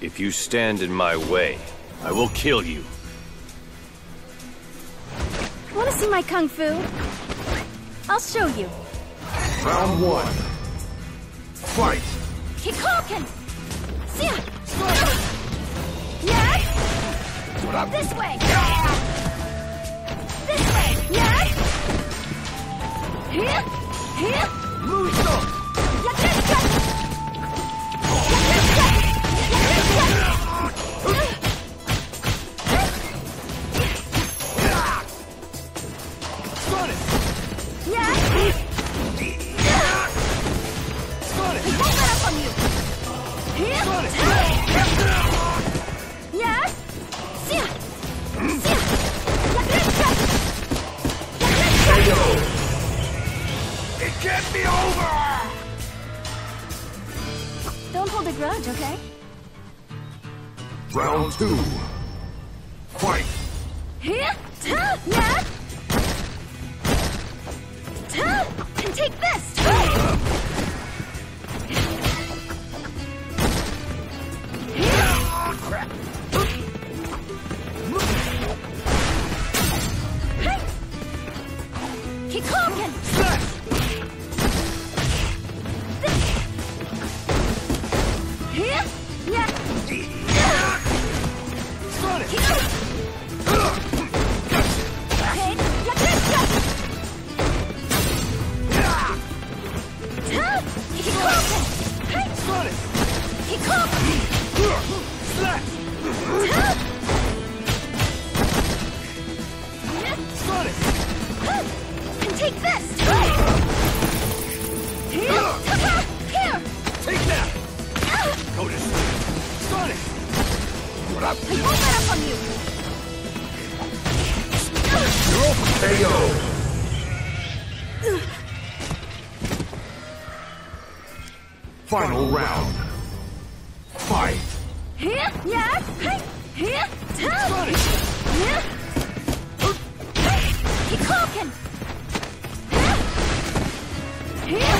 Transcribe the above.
If you stand in my way, I will kill you. Wanna see my kung fu? I'll show you. Round one. Fight! Kikoken! Sia! Yes! What? This way! It can't over! Don't hold a grudge, okay? Round two. Fight! Here! Ta! Yeah! Ta! And take this! And take this! Here! Here! Take that! Ah! I won't let up on you! KO! Final round. Fight! Here, yes, hey, here, ta, Sonic! here, hey, Kikoken, here,